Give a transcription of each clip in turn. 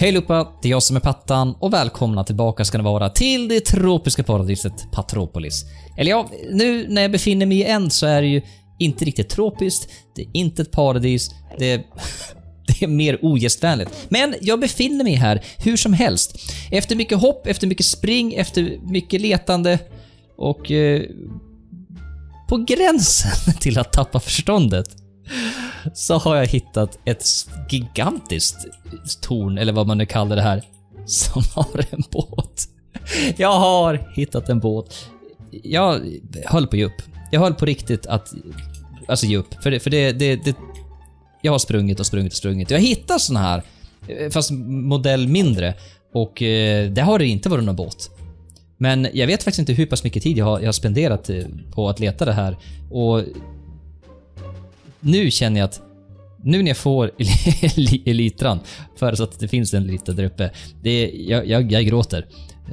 Hej allihopa, det är jag som är Pattan och välkomna tillbaka ska ni vara till det tropiska paradiset Patropolis. Eller ja, nu när jag befinner mig i en så är det ju inte riktigt tropiskt, det är inte ett paradis, det är, det är mer ogästvänligt. Men jag befinner mig här hur som helst. Efter mycket hopp, efter mycket spring, efter mycket letande och eh, på gränsen till att tappa förståndet så har jag hittat ett gigantiskt torn, eller vad man nu kallar det här, som har en båt. Jag har hittat en båt. Jag höll på att ge upp. Jag höll på riktigt att alltså ge upp. För det, för det, det, det jag har sprungit och sprungit och sprungit. Jag hittar såna här, eh, fast modell mindre. Och eh, det har det inte varit någon båt. Men jag vet faktiskt inte hur pass mycket tid jag har, jag har spenderat eh, på att leta det här. Och nu känner jag att nu när jag får Elitran, förutsatt att det finns en Elitra där uppe, det är, jag, jag, jag gråter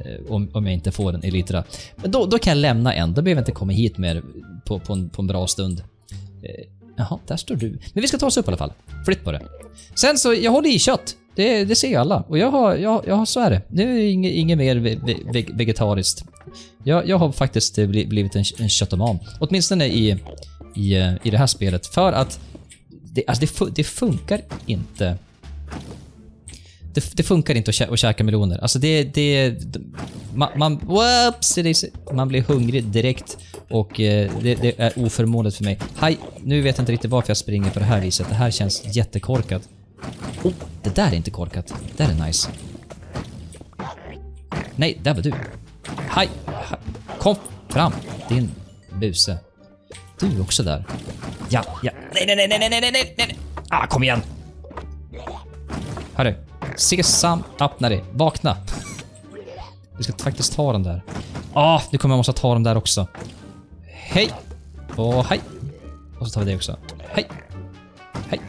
eh, om, om jag inte får en Elitra. Men då, då kan jag lämna en, då behöver jag inte komma hit mer på, på, en, på en bra stund. Eh, jaha, där står du. Men vi ska ta oss upp i alla fall. Flytt på det. Sen så, jag håller i kött. Det, det ser ju alla. Och jag har, jag, jag, så är det. Nu är inget, inget mer ve, ve, vegetariskt. Jag, jag har faktiskt blivit en, en köttoman. Åtminstone i i, eh, i det här spelet. För att det, alltså det, det funkar inte. Det, det, funkar inte att, kä att käka meloner. Alltså det... det man, man, whoops, man blir hungrig direkt och eh, det, det, är oförmånligt för mig. Hej, nu vet jag inte riktigt varför jag springer på det här viset. Det här känns jättekorkat. Oh, det där är inte korkat. Det där är nice. Nej, där var du. Hej! Kom fram, din buse. Du är också där. Ja, ja. Nej, nej, nej, nej, nej, nej, nej, nej. Ah, kom igen. Hörru. Sesam, öppna dig. Vakna. Vi ska faktiskt ta den där. Ah, nu kommer jag måste ta den där också. Hej. Och hej. Och så tar vi det också. Hej. Hej.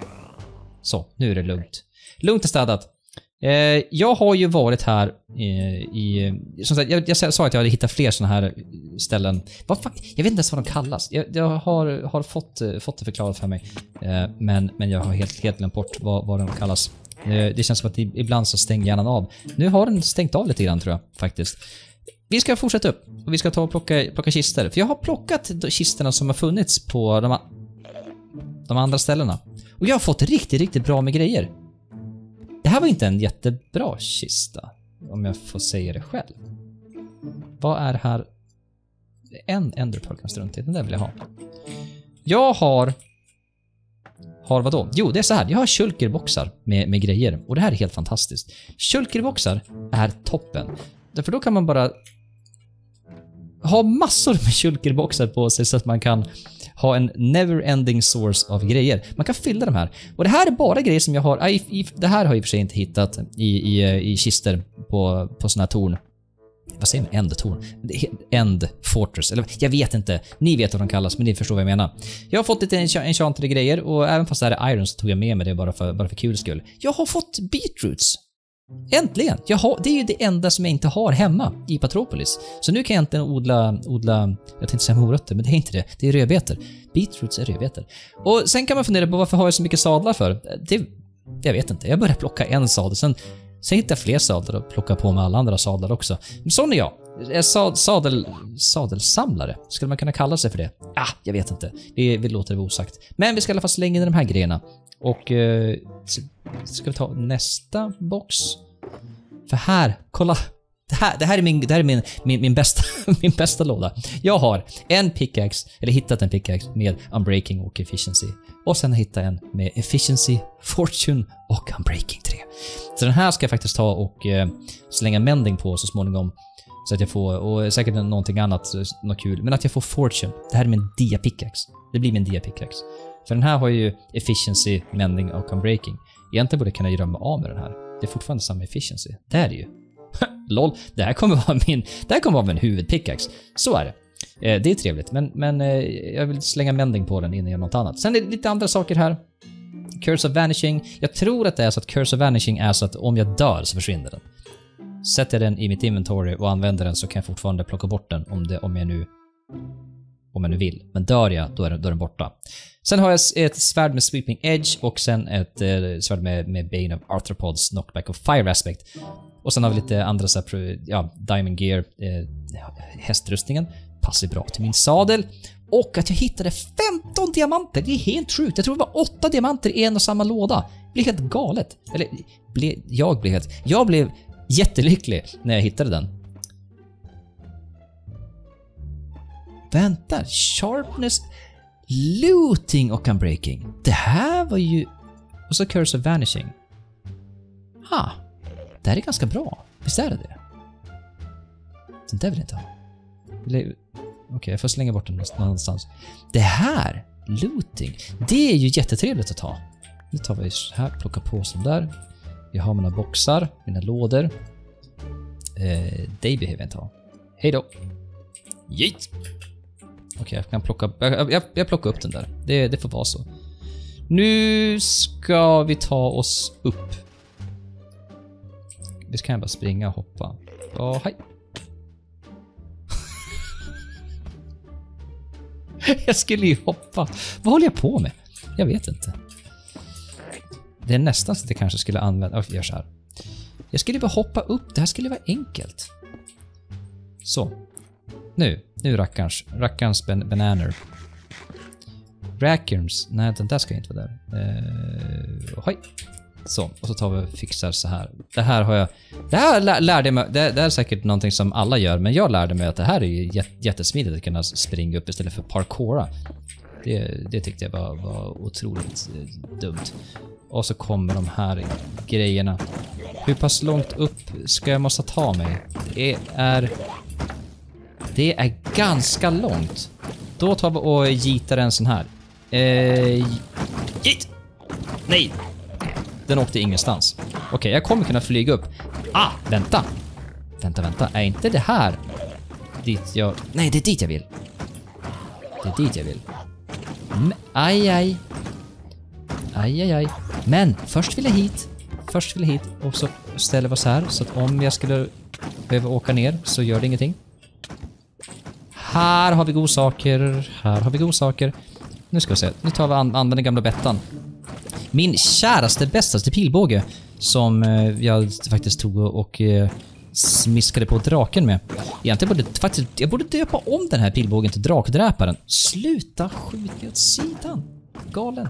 Så, nu är det lugnt. Lugnt och städat. Eh, jag har ju varit här eh, i... Som sagt, jag, jag, sa att jag hade hittat fler såna här ställen. Vad fan, jag vet inte ens vad de kallas. Jag, jag har, har fått, eh, fått det förklarat för mig. Eh, men, men jag har helt, helt glömt bort vad, vad de kallas. Eh, det känns som att ibland så stänger hjärnan av. Nu har den stängt av lite grann tror jag, faktiskt. Vi ska fortsätta upp och vi ska ta och plocka, plocka kister. För jag har plockat kisterna som har funnits på de, de andra ställena. Och jag har fått riktigt, riktigt bra med grejer. Det här var inte en jättebra kista, om jag får säga det själv. Vad är här? En Enderpearl kan strunta i, den där vill jag ha. Jag har... Har vadå? Jo, det är så här. Jag har shulkerboxar med, med grejer och det här är helt fantastiskt. Shulkerboxar är toppen. Därför då kan man bara ha massor med shulkerboxar på sig så att man kan ha en never-ending source av grejer. Man kan fylla de här. Och det här är bara grejer som jag har... Ah, I, i, det här har jag i och för sig inte hittat i, i, i kister på, på såna här torn. Vad säger man? End-torn? End Fortress? Eller jag vet inte. Ni vet vad de kallas, men ni förstår vad jag menar. Jag har fått lite enchantrade grejer och även fast det här är Iron så tog jag med mig det bara för, bara för kul skull. Jag har fått beetroots. Äntligen! Jag har, det är ju det enda som jag inte har hemma i Patropolis. Så nu kan jag äntligen odla, odla jag tänkte säga morötter, men det är inte det. Det är rödbetor. Beetroots är rödbetor. Och sen kan man fundera på varför har jag så mycket sadlar för? Det, jag vet inte. Jag började plocka en sadel, sen, sen hittade jag fler sadlar och plockade på mig alla andra sadlar också. Men sån är jag. sad, sadel, sadelsamlare. Skulle man kunna kalla sig för det? Ah, jag vet inte. Vi, vi låter det vara osagt. Men vi ska i alla fall slänga in de här grejerna. Och eh, ska vi ta nästa box? För här, kolla! Det här, det här är, min, det här är min, min, min, bästa, min bästa låda. Jag har en pickaxe, eller hittat en pickaxe med unbreaking och efficiency. Och sen hittat en med efficiency, fortune och unbreaking 3. Så den här ska jag faktiskt ta och eh, slänga mending på så småningom. Så att jag får, och säkert någonting annat, något kul. Men att jag får fortune. Det här är min dia pickaxe. Det blir min dia pickaxe. För den här har ju efficiency, mending och unbreaking. Egentligen borde jag kunna göra mig av med den här. Det är fortfarande samma efficiency. Det är det ju. LOL, det här kommer vara min, det här kommer vara min huvudpickaxe. Så är det. Eh, det är trevligt, men, men eh, jag vill slänga mending på den innan jag gör något annat. Sen är det lite andra saker här. Curse of Vanishing. Jag tror att det är så att Curse of Vanishing är så att om jag dör så försvinner den. Sätter jag den i mitt inventory och använder den så kan jag fortfarande plocka bort den om, det, om jag nu Om jag nu vill. Men dör jag, då är, den- då är den borta. Sen har jag ett svärd med Sweeping Edge och sen ett eh, svärd med, med Bane of Arthropods, Knockback och Fire Aspect. Och sen har vi lite andra så här, ja, Diamond Gear, eh, hästrustningen. Passar bra till min sadel. Och att jag hittade 15 diamanter, det är helt sjukt. Jag tror det var 8 diamanter i en och samma låda. Det blir helt galet. Eller, ble, jag blev helt... Jag blev jättelycklig när jag hittade den. Vänta, sharpness, looting och unbreaking. Det här var ju... Och så curse of vanishing. Ha, det här är ganska bra. Visst är det det? Sånt där vill jag inte ha. Okej, okay, jag får slänga bort den någonstans. Det här, looting, det är ju jättetrevligt att ta. Nu tar vi så här, plockar på som där. Jag har mina boxar, mina lådor. Eh, dig behöver jag inte ha. Hej då. Yeet. Okej, jag kan plocka... Jag, jag, jag plockar upp den där. Det, det får vara så. Nu ska vi ta oss upp. Visst kan jag bara springa och hoppa? Ja, hej. jag skulle ju hoppa. Vad håller jag på med? Jag vet inte. Det är nästan så att jag kanske skulle använda... Jag gör så här. Jag skulle bara hoppa upp. Det här skulle vara enkelt. Så. Nu. Nu rackarns. Rackarns ben bananer. Rackarns. Nej, den där ska inte vara där. Eh, uh, hoj. Så, och så tar vi och fixar så här. Det här har jag... Det här lär- lärde jag mig... Det, det här är säkert någonting som alla gör, men jag lärde mig att det här är ju jättesmidigt att kunna springa upp istället för parkoura. Det, det tyckte jag var, var otroligt eh, dumt. Och så kommer de här grejerna. Hur pass långt upp ska jag måste ta mig? Det är... Det är ganska långt. Då tar vi och gitar en sån här. Eh, git! Nej! Den åkte ingenstans. Okej, jag kommer kunna flyga upp. Ah, vänta! Vänta, vänta. Är inte det här dit jag... Nej, det är dit jag vill. Det är dit jag vill. M aj, aj. Aj, aj, aj. Men först vill jag hit. Först vill jag hit och så ställer vi oss här så att om jag skulle behöva åka ner så gör det ingenting. Här har vi godsaker. Här har vi godsaker. Nu ska vi se. Nu tar vi an använder gamla Bettan. Min käraste, bästaste pilbåge som eh, jag faktiskt tog och, eh, smiskade på draken med. Egentligen borde faktiskt, jag borde döpa om den här pilbågen till drakdräparen. Sluta skjuta åt sidan. Galen.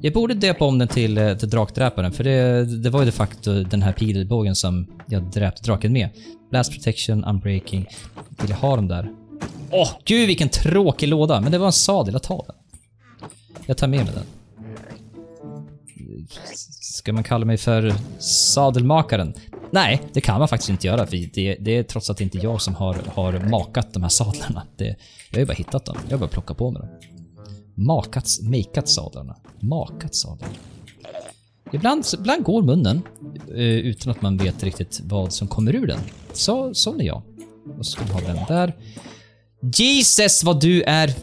Jag borde döpa om den till, eh, till drakdräparen för det, det var ju de facto den här pilbågen som jag dräpte draken med. Blast protection, unbreaking. Vill jag ha dem där? Åh, gud vilken tråkig låda! Men det var en sadel, jag tar den. Jag tar med mig den. Ska man kalla mig för sadelmakaren? Nej, det kan man faktiskt inte göra för det, det är trots att det inte jag som har, har makat de här sadlarna. Det, jag har ju bara hittat dem. Jag har bara plockat på mig dem. Makats, makat sadlarna. Makat sadlarna. Ibland, ibland går munnen eh, utan att man vet riktigt vad som kommer ur den. Så, sån är jag. Och så ska vi ha den där. Jesus vad du är...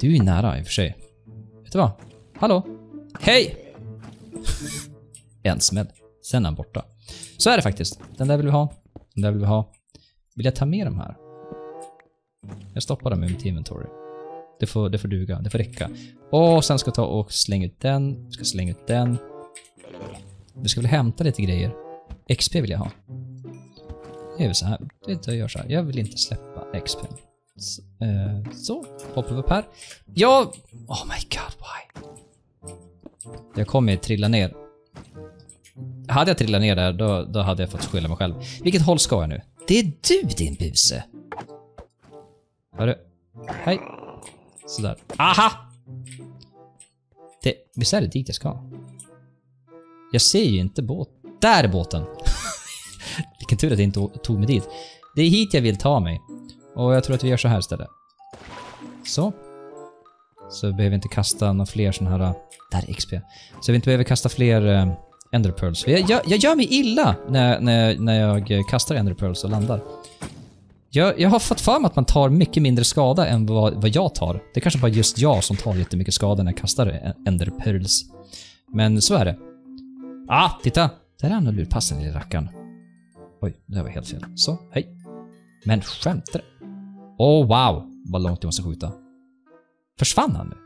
Du är nära i och för sig. Vet du vad? Hallå? Hej! En smäll. Sen är han borta. Så är det faktiskt. Den där vill vi ha. Den där vill vi ha. Vill jag ta med de här? Jag stoppar dem i mitt inventory. Det får, det får duga. Det får räcka. Och sen ska jag ta och slänga ut den. Ska slänga ut den. Vi ska väl hämta lite grejer. XP vill jag ha. Det är väl så här. Det jag gör så här. Jag vill inte släppa XP. Så, eh, så hoppar vi upp här. Ja, Oh my god, why? Jag kommer ju trilla ner. Hade jag trillat ner där, då, då hade jag fått skylla mig själv. Vilket håll ska jag nu? Det är du din buse! Hörru. Hej. Sådär. Aha! Det, visst är det dit jag ska? Jag ser ju inte båt. Där är båten! Vilken tur att jag inte tog mig dit. Det är hit jag vill ta mig. Och jag tror att vi gör så här istället. Så. Så vi behöver inte kasta några fler såna här... Där är XP. Så vi inte behöver kasta fler uh, Ender Pearls. Jag, jag, jag gör mig illa när, när, när jag kastar Ender Pearls och landar. Jag, jag har fått för mig att man tar mycket mindre skada än vad, vad jag tar. Det är kanske bara just jag som tar jättemycket skada när jag kastar eh, Ender Pearls. Men så är det. Ah, titta! Där är han och lurpassen, lille rackaren. Oj, det var helt fel. Så, hej. Men skämtar du? Åh, oh, wow! vad långt jag måste skjuta. Försvann han nu?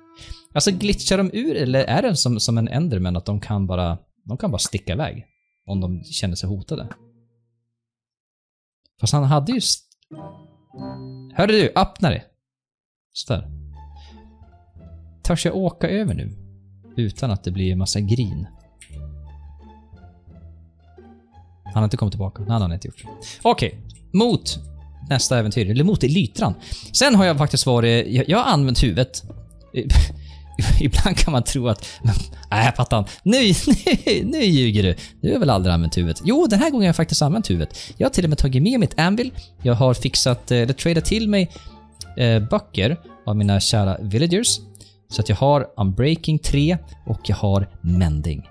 Alltså glitchar de ur eller är det som, som en Enderman att de kan bara, de kan bara sticka iväg? Om de känner sig hotade. Fast han hade ju... Hörde Hörru du, öppna det! Sådär. Törs jag åka över nu? Utan att det blir en massa grin. Han har inte kommit tillbaka. Nej, han har inte gjort. Okej, mot nästa äventyr. Eller mot Elytran. Sen har jag faktiskt varit... Jag, jag har använt huvudet. Ibland kan man tro att... Nej, Pattan. Nu, nu, nu ljuger du. Du har väl aldrig använt huvudet? Jo, den här gången har jag faktiskt använt huvudet. Jag har till och med tagit med mitt anvil. Jag har fixat, eh, eller tradat till mig eh, böcker av mina kära villagers. Så att jag har Unbreaking 3 och jag har Mending.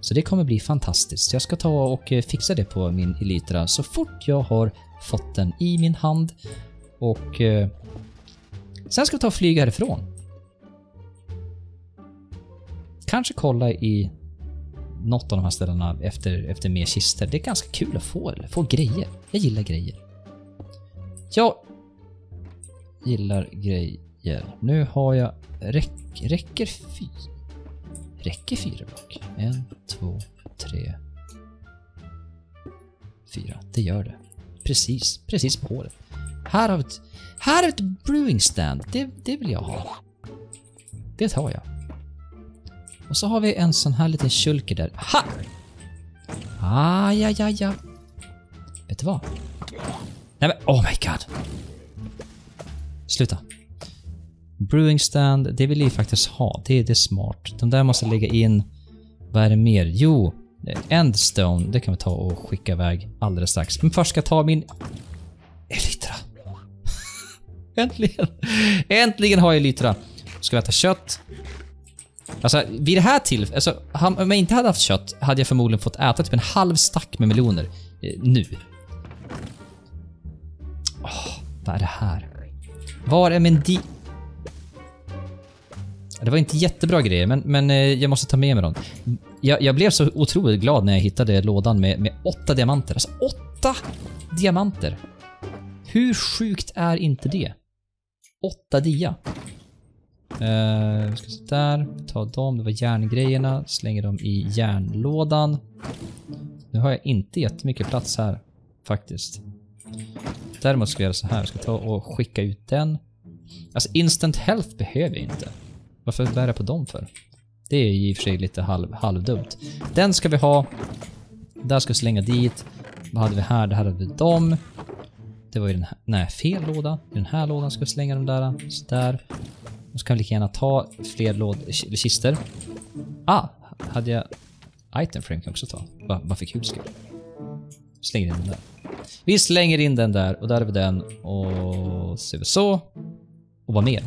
Så det kommer bli fantastiskt. Jag ska ta och eh, fixa det på min Elytra så fort jag har fått den i min hand. Och eh, sen ska jag ta och flyga härifrån. Kanske kolla i något av de här ställena efter, efter mer kister. Det är ganska kul att få, få grejer. Jag gillar grejer. Jag gillar grejer. Nu har jag... Räck, räcker fyra... Räcker fyra block? En, två, tre... Fyra. Det gör det. Precis, precis på håret. Här har vi ett... Här har vi ett brewing stand. Det, det vill jag ha. Det tar jag. Och så har vi en sån här liten kylke där. Ha! Ah, aj, aj, aj, aj. Vet du vad? Nej men, oh my god. Sluta. Brewing stand, det vill jag faktiskt ha. Det, det är smart. De där måste lägga in... Vad är det mer? Jo, Endstone. Det kan vi ta och skicka iväg alldeles strax. Men först ska jag ta min... Elytra. Äntligen! Äntligen har jag Elytra. Ska vi äta kött. Alltså, vid det här tillfället... Alltså, om jag inte hade haft kött hade jag förmodligen fått äta typ en halv stack med meloner. Eh, nu. Åh, vad är det här? Var är min di... Det var inte jättebra grejer, men, men eh, jag måste ta med mig dem. Jag, jag blev så otroligt glad när jag hittade lådan med, med åtta diamanter. Alltså åtta diamanter! Hur sjukt är inte det? Åtta dia. Uh, vi ska se där, ta dem, det var järngrejerna, slänger dem i järnlådan. Nu har jag inte jättemycket plats här, faktiskt. Däremot ska jag göra så här, jag ska ta och skicka ut den. Alltså instant health behöver jag inte. Varför bär jag på dem för? Det är i och för sig lite halv, halvdumt. Den ska vi ha. Där ska vi slänga dit. Vad hade vi här? Det här hade vi dem. Det var ju den här, nej fel låda. I den här lådan ska vi slänga de där. Sådär. Och så kan vi lika gärna ta fler låd, kister. Ah, hade jag... Item frame kan jag också ta. Bara, bara för kul skull. Slänger in den där. Vi slänger in den där och där har vi den och så gör vi så. Och vad mer?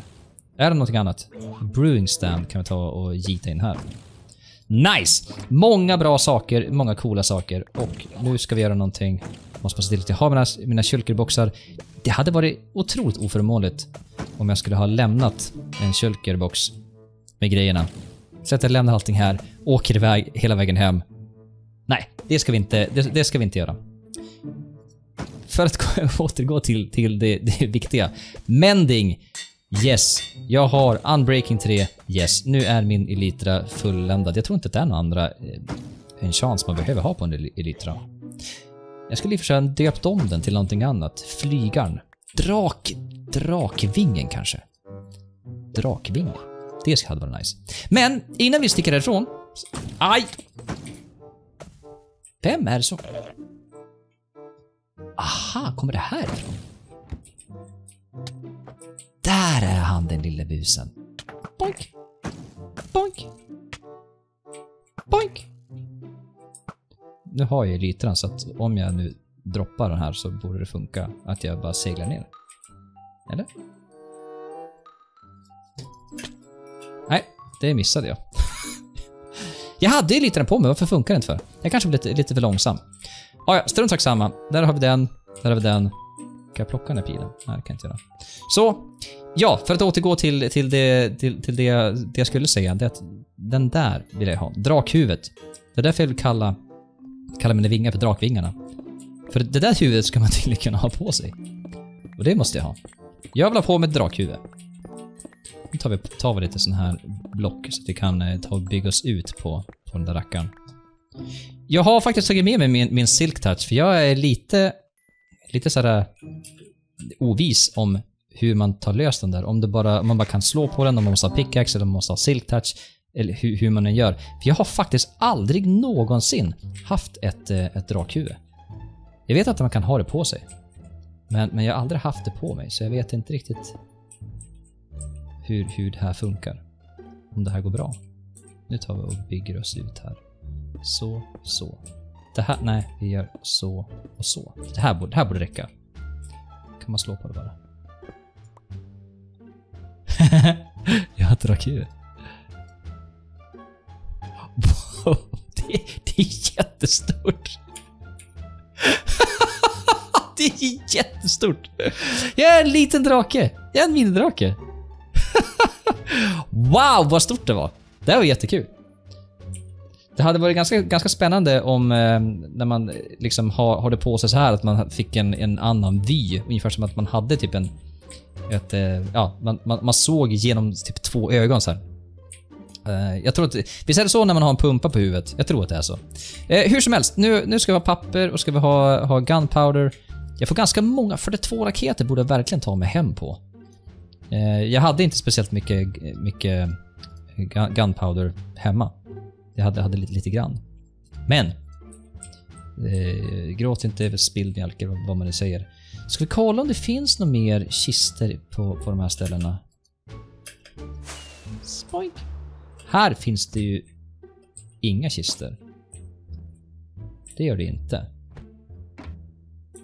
Är det någonting annat? Brewing stand kan vi ta och gita in här. Nice! Många bra saker, många coola saker. Och nu ska vi göra någonting. Måste bara se till att jag har mina, mina kylkerboxar. Det hade varit otroligt oförmånligt om jag skulle ha lämnat en kylkerbox med grejerna. Så att jag lämnar allting här, åker iväg hela vägen hem. Nej, det ska vi inte, det, det ska vi inte göra. För att återgå till, till det, det viktiga. Mending. Yes, jag har Unbreaking 3. Yes, nu är min Elytra fulländad. Jag tror inte att det är några andra eh, en chans man behöver ha på en Elitra. Elytra. Jag skulle i och för sig ha döpt om den till någonting annat. Flygarn. Drak... Drakvingen kanske? Drakvinge? Det hade varit nice. Men innan vi sticker härifrån... Aj! Vem är det som... Aha, kommer det här han den lilla busen. Boink! Boink! Boink! Nu har jag ju lytran så att om jag nu droppar den här så borde det funka att jag bara seglar ner. Eller? Nej, det missade jag. jag hade ju lytran på mig, varför funkar det inte för? Jag kanske blev lite, lite för långsam. Ah, ja, strunt samma. Där har vi den, där har vi den. Kan jag plocka den här pilen? Nej, det kan jag inte göra. Så, ja, för att återgå till, till, det, till, till det, det jag skulle säga. Det är att den där vill jag ha. Drakhuvudet. Det är därför jag vill kalla, kalla mina vingar för drakvingarna. För det där huvudet ska man tydligen kunna ha på sig. Och det måste jag ha. Jag vill ha på mig ett drakhuvud. Nu tar vi, tar vi lite sån här block så att vi kan eh, ta och bygga oss ut på, på den där rackaren. Jag har faktiskt tagit med mig min, min Silk Touch, för jag är lite, lite sådär eh, ovis om hur man tar lös den där. Om, det bara, om man bara kan slå på den, om man måste ha pickaxe eller om man måste ha Silk Touch. Eller hur, hur man än gör. För jag har faktiskt aldrig någonsin haft ett, eh, ett drakhuvud. Jag vet att man kan ha det på sig. Men, men jag har aldrig haft det på mig, så jag vet inte riktigt hur, hur det här funkar. Om det här går bra. Nu tar vi och bygger oss ut här. Så, så. Det här, nej, vi gör så och så. Det här borde, det här borde räcka. Kan man slå på det bara? jag har ett drakhuvud. det, det är jättestort. det är jättestort. Jag är en liten drake. Jag är en minidrake. wow, vad stort det var. Det här var jättekul. Det hade varit ganska, ganska spännande om eh, när man liksom har, har det på sig så här att man fick en, en annan vy. Ungefär som att man hade typ en... Ett, eh, ja, man, man, man såg genom typ två ögon så här. Eh, jag tror att... Visst är det så när man har en pumpa på huvudet? Jag tror att det är så. Eh, hur som helst, nu, nu ska vi ha papper och ska vi ha, ha gunpowder. Jag får ganska många, 42 raketer borde jag verkligen ta mig hem på. Eh, jag hade inte speciellt mycket, mycket gunpowder hemma. Jag hade, hade lite, lite grann. Men! Eh, gråt inte över spilld mjölk, eller vad man nu säger. Ska vi kolla om det finns några mer kister på, på de här ställena? Spoink! Här finns det ju inga kister. Det gör det inte.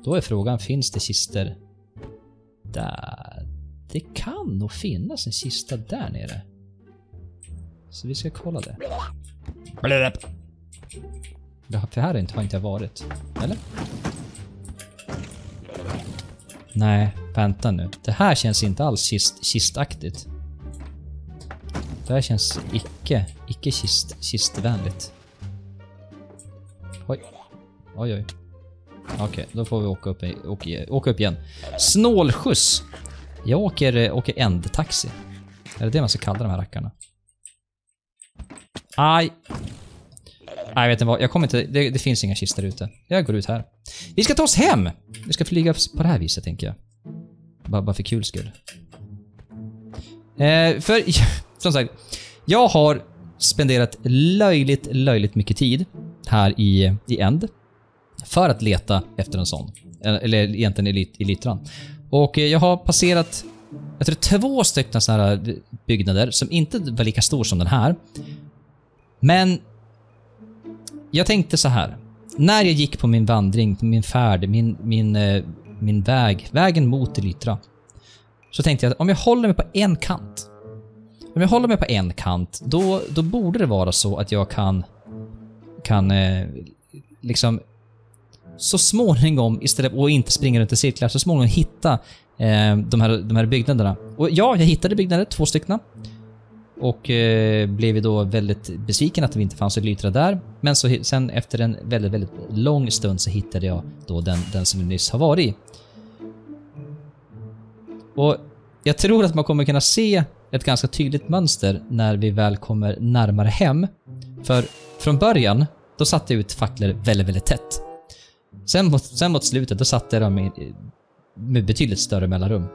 Då är frågan, finns det kister där? Det kan nog finnas en kista där nere. Så vi ska kolla det. Ja, Det här har inte, har inte jag varit. Eller? Nej, vänta nu. Det här känns inte alls kist, kistaktigt. Det här känns icke, icke kist, kistvänligt. Oj. Oj, oj. Okej, då får vi åka upp, åka, åka upp igen. Snålskjuts. Jag åker, eh, åker ändtaxi. Är det det man ska kalla de här rackarna? Aj. Nej, vet inte vad. Jag kommer inte... Det, det finns inga kistor ute. Jag går ut här. Vi ska ta oss hem! Vi ska flyga på det här viset, tänker jag. Bara, bara för kul skull. Eh, för, som sagt, jag har spenderat löjligt, löjligt mycket tid här i, i End för att leta efter en sån. Eh, eller egentligen i, lit. Och eh, jag har passerat, jag tror två stycken sådana här byggnader som inte var lika stor som den här. Men jag tänkte så här. När jag gick på min vandring, min färd, min, min, eh, min väg, vägen mot Elytra. Så tänkte jag att om jag håller mig på en kant. Om jag håller mig på en kant, då, då borde det vara så att jag kan, kan eh, liksom så småningom, istället för att inte springa runt i cirklar, så småningom hitta eh, de, här, de här byggnaderna. Och ja, jag hittade byggnader, två stycken. Och eh, blev ju då väldigt besviken att det inte fanns Elytra där. Men så, sen efter en väldigt, väldigt lång stund så hittade jag då den, den som vi nyss har varit i. Och jag tror att man kommer kunna se ett ganska tydligt mönster när vi väl kommer närmare hem. För från början, då satte jag ut facklor väldigt, väldigt tätt. Sen mot, sen mot slutet, då satte jag dem i, med betydligt större mellanrum.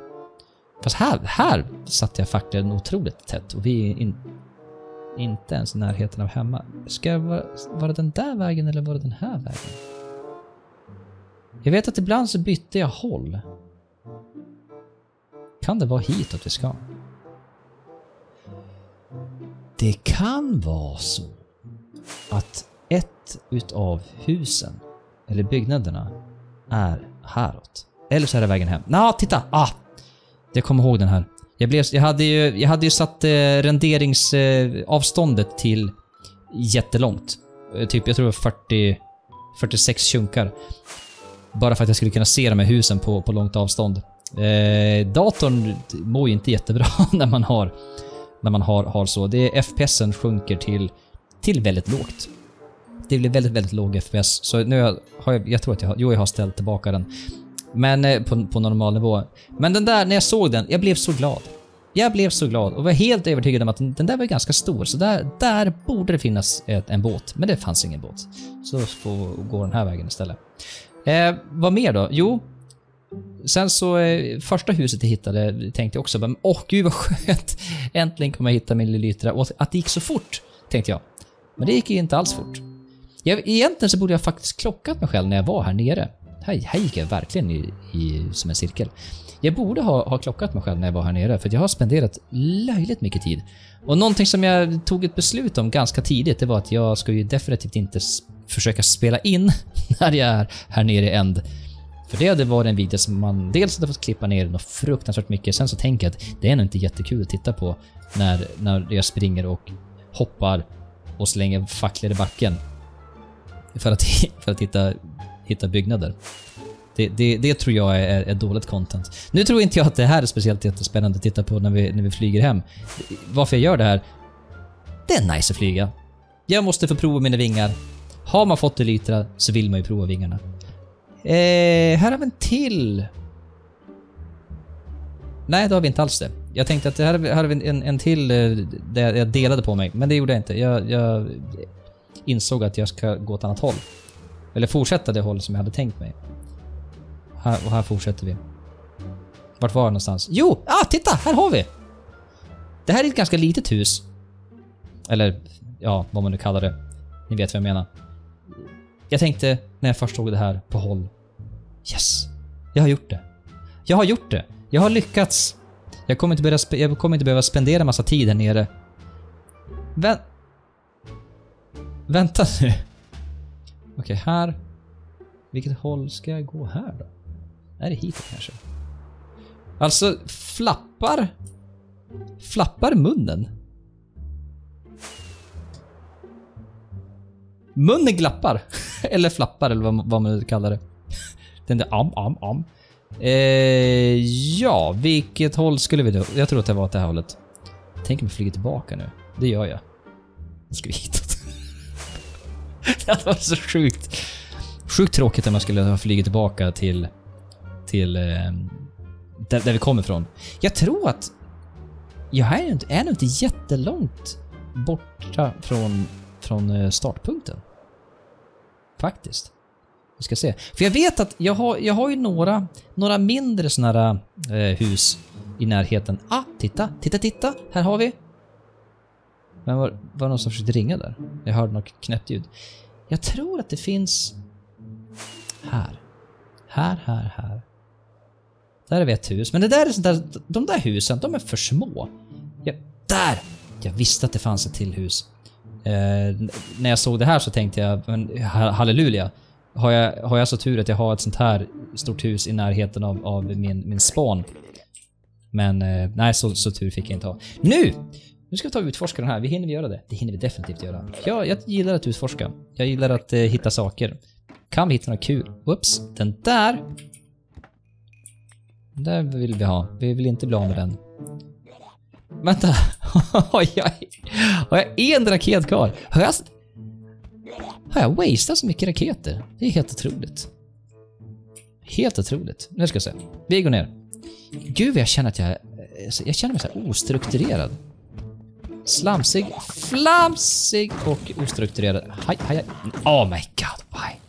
Fast här, här satte jag facklan otroligt tätt och vi är in, inte ens i närheten av hemma. Ska jag vara, var det den där vägen eller var det den här vägen? Jag vet att ibland så bytte jag håll. Kan det vara hitåt vi ska? Det kan vara så att ett utav husen, eller byggnaderna, är häråt. Eller så är det vägen hem. Nå, titta! Ah! Jag kommer ihåg den här. Jag, blev, jag, hade, ju, jag hade ju satt eh, renderingsavståndet eh, till jättelångt. Eh, typ, jag tror det var 40, 46 chunkar. Bara för att jag skulle kunna se de här husen på, på långt avstånd. Eh, datorn mår ju inte jättebra när man har, när man har, har så. Det är FPSen sjunker till, till väldigt lågt. Det blir väldigt, väldigt låg FPS. Så nu har jag, jag tror att jag har, jo, jag har ställt tillbaka den. Men eh, på, på normal nivå. Men den där, när jag såg den, jag blev så glad. Jag blev så glad och var helt övertygad om att den, där var ganska stor, så där, där borde det finnas ett, en båt. Men det fanns ingen båt. Så då får gå den här vägen istället. Eh, vad mer då? Jo, Sen så, eh, första huset jag hittade tänkte jag också åh åh gud vad skönt! Äntligen kommer jag hitta min Lelytra. Och att det gick så fort, tänkte jag. Men det gick ju inte alls fort. Jag, egentligen så borde jag faktiskt klockat mig själv när jag var här nere. Här, här gick jag verkligen i, i, som en cirkel. Jag borde ha, ha klockat mig själv när jag var här nere, för jag har spenderat löjligt mycket tid. Och någonting som jag tog ett beslut om ganska tidigt, det var att jag ska ju definitivt inte försöka spela in när jag är här nere i End. För det hade varit en video som man dels hade fått klippa ner något fruktansvärt mycket, sen så tänker jag att det är nog inte jättekul att titta på när, när jag springer och hoppar och slänger facklor i backen. För att, för att hitta, hitta byggnader. Det, det, det tror jag är, är dåligt content. Nu tror inte jag att det här är speciellt jättespännande att titta på när vi, när vi flyger hem. Varför jag gör det här? Det är nice att flyga. Jag måste få prova mina vingar. Har man fått Elytra så vill man ju prova vingarna. Eh, här har vi en till. Nej, det har vi inte alls det. Jag tänkte att det här, här har vi en, en till eh, där jag delade på mig, men det gjorde jag inte. Jag, jag insåg att jag ska gå åt annat håll. Eller fortsätta det håll som jag hade tänkt mig. Här, och här fortsätter vi. Vart var det någonstans? Jo! Ah, titta! Här har vi! Det här är ett ganska litet hus. Eller, ja, vad man nu kallar det. Ni vet vad jag menar. Jag tänkte, när jag först såg det här på håll. Yes! Jag har gjort det. Jag har gjort det. Jag har lyckats. Jag kommer inte, börja jag kommer inte behöva spendera massa tid här nere. Vä Vänta nu. Okej, här. Vilket håll ska jag gå här då? Är det hitåt kanske? Alltså, flappar... Flappar munnen? Munnen glappar. eller flappar, eller vad, vad man nu kallar det. Den där am, am, am. Eh, ja, vilket håll skulle vi då? Jag tror att det var åt det här hållet. Tänk om jag flyger tillbaka nu. Det gör jag. Nu ska vi hitåt. det var så sjukt. Sjukt tråkigt om jag skulle ha flugit tillbaka till... Till... Eh, där, där vi kommer ifrån. Jag tror att... Jag är, inte- är nog inte jättelångt borta från, från eh, startpunkten. Faktiskt. Vi ska se. För jag vet att jag har, jag har ju några, några mindre såna här eh, hus i närheten. Ah, titta, titta, titta! Här har vi. Men var, var det någon som försökte ringa där? Jag hörde något knäppt ljud. Jag tror att det finns... Här. Här, här, här. Där är vi ett hus. Men det där är sånt där, de där husen, de är för små. Ja, där! Jag visste att det fanns ett till hus. Eh, när jag såg det här så tänkte jag, men halleluja. Har jag, har jag så tur att jag har ett sånt här stort hus i närheten av, av min, min span. Men eh, nej, så, så tur fick jag inte ha. Nu! Nu ska vi ta och utforska den här. Vi hinner vi göra det? Det hinner vi definitivt göra. Jag, jag gillar att utforska. Jag gillar att eh, hitta saker. Kan vi hitta något kul? Oops, den där. Den där vill vi ha. Vi vill inte bli av med den. Vänta. har, jag, har jag en raket kvar? Har jag... Har jag wasted så mycket raketer? Det är helt otroligt. Helt otroligt. Nu ska vi se. Vi går ner. Gud vad jag känner att jag... Eh, jag känner mig så här ostrukturerad. Slamsig, flamsig och ostrukturerad. Hej, hej, hej. Oh my god, why?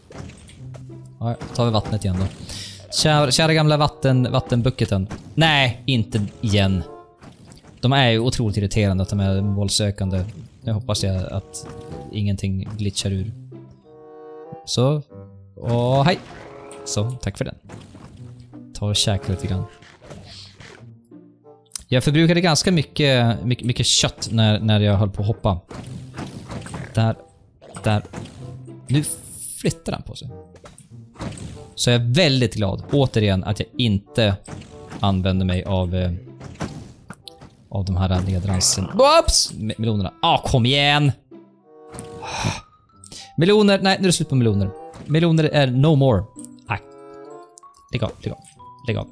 Ja, då tar vi vattnet igen då. Kära, kära gamla vatten, vattenbucketen. Nej, inte igen. De är ju otroligt irriterande att de är målsökande. Nu hoppas jag att ingenting glitchar ur. Så. Och hej! Så, tack för den. Ta och käka lite grann. Jag förbrukade ganska mycket, mycket, mycket kött när, när jag höll på att hoppa. Där. Där. Nu flyttar han på sig. Så jag är väldigt glad, återigen, att jag inte använder mig av eh, av de här ledrans... Oops! Melonerna. Ah, kom igen! Meloner, nej nu är det slut på meloner. Meloner är no more. Ah. Lägg av, lägg av, lägg av.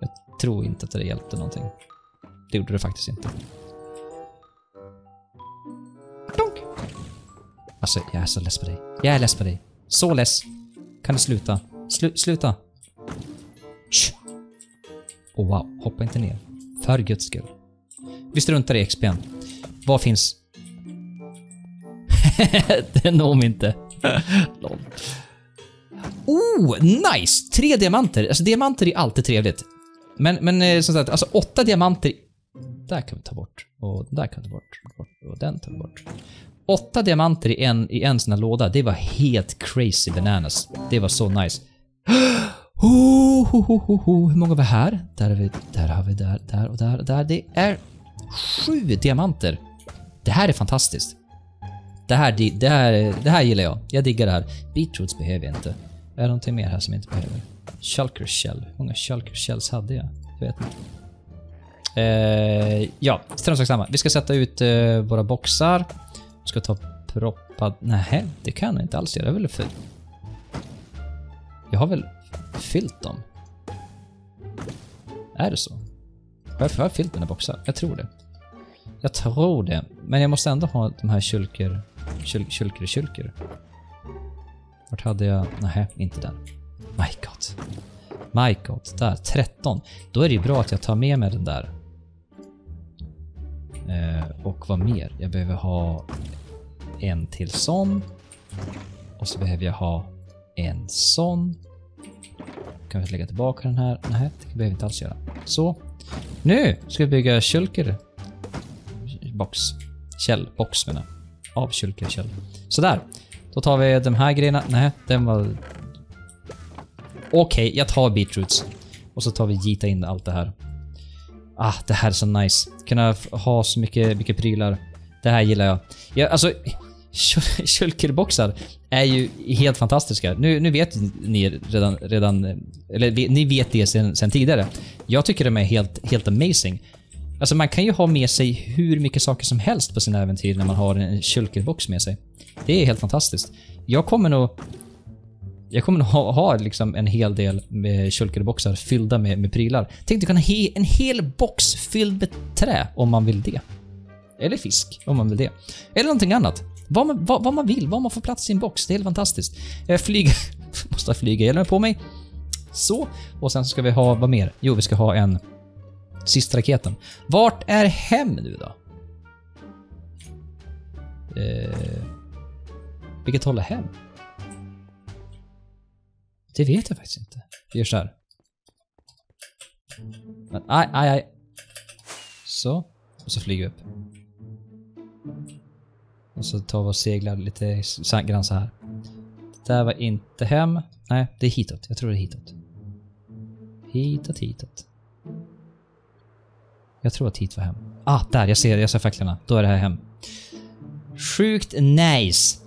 Jag tror inte att det hjälpte någonting. Det gjorde det faktiskt inte. Donk! Alltså, jag är så less på dig. Jag är less på dig. Så less. Kan du sluta? Slu, sluta. Shh. Oh, wow, hoppa inte ner. För guds skull. Vi struntar i XP'n. Vad finns... det når mig inte. Lol. Oh, nice! Tre diamanter. Alltså diamanter är alltid trevligt. Men, men eh, som sagt, alltså åtta diamanter... Där kan vi ta bort. Och där kan vi ta bort och den tar vi bort. Åtta diamanter i en, i en sån här låda, det var helt crazy bananas. Det var så nice. Oh, ho, ho, ho, ho. Hur många var här? Där har vi, där har vi, där, där och där, där. Det är sju diamanter. Det här är fantastiskt. Det här, det, det här, det här gillar jag. Jag diggar det här. Beetroots behöver jag inte. Är det någonting mer här som jag inte behöver? Shulker shell. Hur många shulker shells hade jag? Jag vet inte. Eh, ja, strunt samma. Vi ska sätta ut eh, våra boxar. Ska ta proppad... Nej, det kan jag inte alls göra. Jag, väl för... jag har väl fyllt dem? Är det så? Har jag fyllt mina boxar? Jag tror det. Jag tror det. Men jag måste ändå ha de här kylker... Kyl, kylker, kylker. Vart hade jag... Nej, inte där. My God. My God. Där. 13. Då är det ju bra att jag tar med mig den där. Eh, och vad mer? Jag behöver ha en till sån. Och så behöver jag ha en sån. Kan vi lägga tillbaka den här? Nej, det behöver vi inte alls göra. Så. Nu ska vi bygga kylker. Box. Källbox menar jag. Av kylker käll. Sådär. Då tar vi de här grejerna. Nej, den var... Okej, okay, jag tar beetroots. Och så tar vi gita in allt det här. Ah, det här är så nice. Kunna ha så mycket, mycket prylar. Det här gillar jag. jag alltså, kylkerboxar är ju helt fantastiska. Nu, nu vet ni redan, redan eller ni vet det sen, sen tidigare. Jag tycker de är helt, helt amazing. Alltså man kan ju ha med sig hur mycket saker som helst på sina äventyr när man har en kylkerbox med sig. Det är helt fantastiskt. Jag kommer nog... Jag kommer nog ha, ha liksom en hel del med kylkerboxar fyllda med, med prylar. Tänk dig kunna ha en hel box fylld med trä om man vill det. Eller fisk, om man vill det. Eller någonting annat. Vad man, vad, vad man vill, vad man får plats i en box. Det är helt fantastiskt. Eh, jag flyger... måste flyga hjälmen på mig. Så. Och sen ska vi ha, vad mer? Jo, vi ska ha en... Sista raketen. Vart är hem nu då? Eh, vilket håll är hem? Det vet jag faktiskt inte. Vi gör såhär. aj, aj, aj. Så. Och så flyger vi upp. Och så tar vi och seglar lite grann så här. Det där var inte hem. Nej, det är hitåt. Jag tror det är hitåt. Hitåt, hitåt. Jag tror att hit var hem. Ah, där! Jag ser, jag ser facklarna. Då är det här hem. Sjukt nice!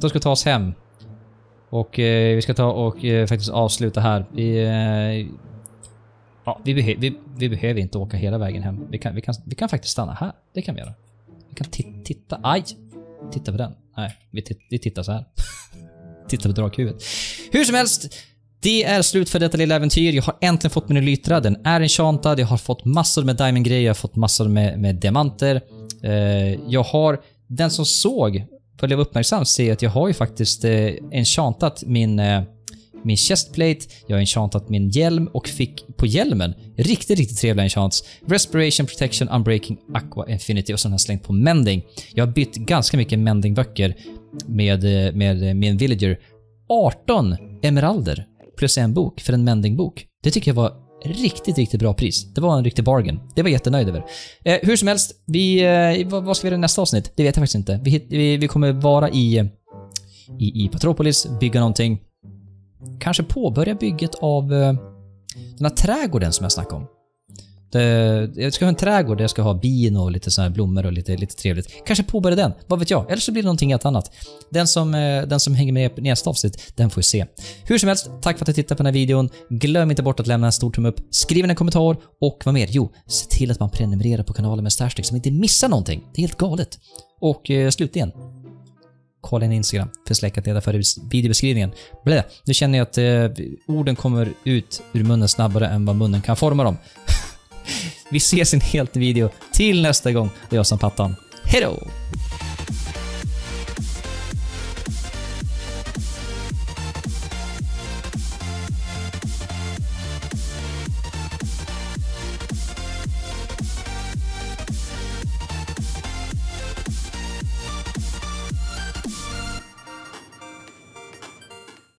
Då ska vi ta oss hem. Och eh, vi ska ta och eh, faktiskt avsluta här. Vi... Eh, ja, vi, behö vi, vi, behöver inte åka hela vägen hem. Vi kan, vi, kan, vi kan faktiskt stanna här. Det kan vi göra. Vi kan titta. Aj! Titta på den. Nej, vi, vi tittar så här. Titta på drakhuvudet. Hur som helst. Det är slut för detta lilla äventyr. Jag har äntligen fått min elytra. Den är enchantad. Jag har fått massor med diamond-grejer. Jag har fått massor med, med diamanter. Eh, jag har... Den som såg, för att leva uppmärksam, ser att jag har ju faktiskt eh, enchantat min... Eh, min chestplate, jag har enchantat min hjälm och fick på hjälmen riktigt, riktigt trevliga enchants. Respiration, Protection, Unbreaking, Aqua, Infinity och så har jag slängt på Mending. Jag har bytt ganska mycket Mending-böcker med, eh, med eh, min villager. 18 emeralder plus en bok för en Mending-bok. Det tycker jag var riktigt, riktigt bra pris. Det var en riktig bargain. Det var jag jättenöjd över. Eh, hur som helst, vi, eh, vad ska vi göra i nästa avsnitt? Det vet jag faktiskt inte. Vi, vi, vi kommer vara i, i, i Patropolis, bygga någonting kanske påbörja bygget av eh, den här trädgården som jag snackade om. Det, jag ska ha en trädgård där jag ska ha bin och lite såna blommor och lite, lite trevligt. Kanske påbörja den, vad vet jag? Eller så blir det någonting helt annat. Den som, eh, den som hänger med i nästa avsnitt, den får vi se. Hur som helst, tack för att du tittade på den här videon. Glöm inte bort att lämna en stor tumme upp, skriv en kommentar och vad mer? Jo, se till att man prenumererar på kanalen med Starstick så man inte missar någonting. Det är helt galet. Och eh, slutligen, kolla in Instagram. Finns länkat nedanför i videobeskrivningen. Blä. Nu känner jag att eh, orden kommer ut ur munnen snabbare än vad munnen kan forma dem. Vi ses i en helt video. Till nästa gång. Det är jag som Pattan. Hejdå!